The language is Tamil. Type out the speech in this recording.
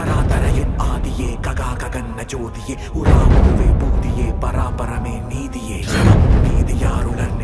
தராதரையின் ஆதியே ககா ககன்ன ஜோதியே உராமுதுவே பூதியே பராபரமே நீதியே. நீதியாருளர்